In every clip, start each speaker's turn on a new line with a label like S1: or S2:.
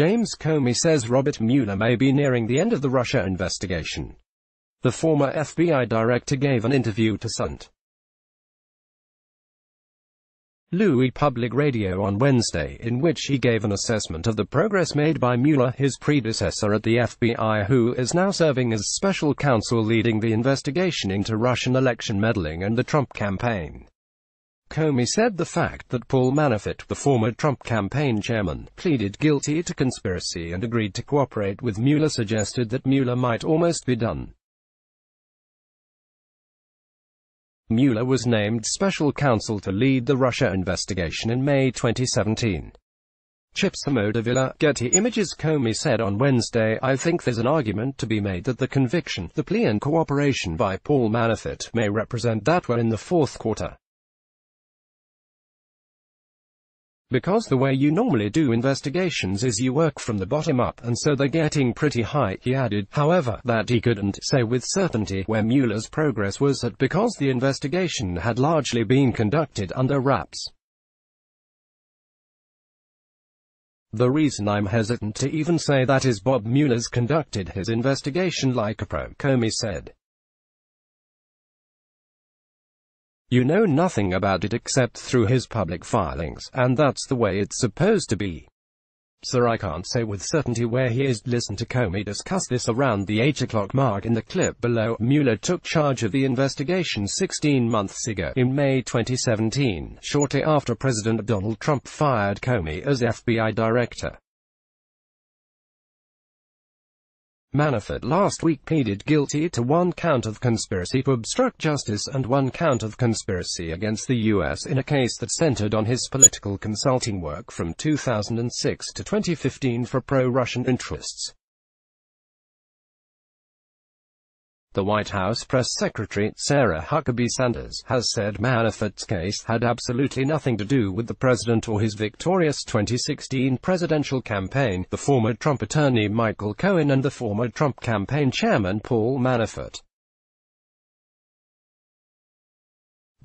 S1: James Comey says Robert Mueller may be nearing the end of the Russia investigation. The former FBI director gave an interview to St. Louis Public Radio on Wednesday in which he gave an assessment of the progress made by Mueller, his predecessor at the FBI who is now serving as special counsel leading the investigation into Russian election meddling and the Trump campaign. Comey said the fact that Paul Manafort, the former Trump campaign chairman, pleaded guilty to conspiracy and agreed to cooperate with Mueller suggested that Mueller might almost be done. Mueller was named special counsel to lead the Russia investigation in May 2017. Chip Somodevilla, Getty Images Comey said on Wednesday, I think there's an argument to be made that the conviction, the plea and cooperation by Paul Manafort may represent that we're in the fourth quarter. Because the way you normally do investigations is you work from the bottom up, and so they're getting pretty high, he added, however, that he couldn't say with certainty where Mueller's progress was at because the investigation had largely been conducted under wraps. The reason I'm hesitant to even say that is Bob Mueller's conducted his investigation like a pro, Comey said. You know nothing about it except through his public filings, and that's the way it's supposed to be. Sir I can't say with certainty where he is. Listen to Comey discuss this around the 8 o'clock mark in the clip below. Mueller took charge of the investigation 16 months ago, in May 2017, shortly after President Donald Trump fired Comey as FBI director. Manafort last week pleaded guilty to one count of conspiracy to obstruct justice and one count of conspiracy against the U.S. in a case that centered on his political consulting work from 2006 to 2015 for pro-Russian interests. The White House press secretary, Sarah Huckabee Sanders, has said Manafort's case had absolutely nothing to do with the president or his victorious 2016 presidential campaign, the former Trump attorney Michael Cohen and the former Trump campaign chairman Paul Manafort.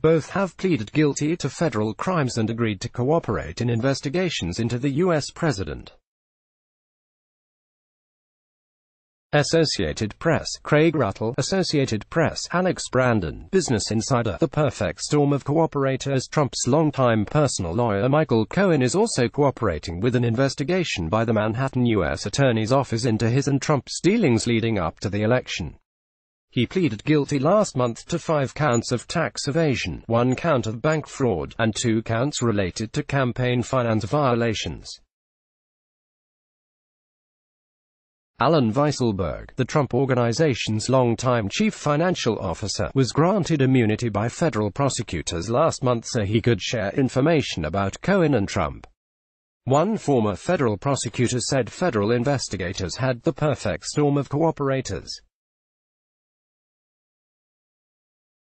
S1: Both have pleaded guilty to federal crimes and agreed to cooperate in investigations into the U.S. president. Associated Press, Craig Ruttle, Associated Press, Alex Brandon, Business Insider, The Perfect Storm of Cooperators Trump's longtime personal lawyer Michael Cohen is also cooperating with an investigation by the Manhattan U.S. Attorney's Office into his and Trump's dealings leading up to the election. He pleaded guilty last month to five counts of tax evasion, one count of bank fraud, and two counts related to campaign finance violations. Allen Weisselberg, the Trump Organization's longtime chief financial officer, was granted immunity by federal prosecutors last month so he could share information about Cohen and Trump. One former federal prosecutor said federal investigators had the perfect storm of cooperators.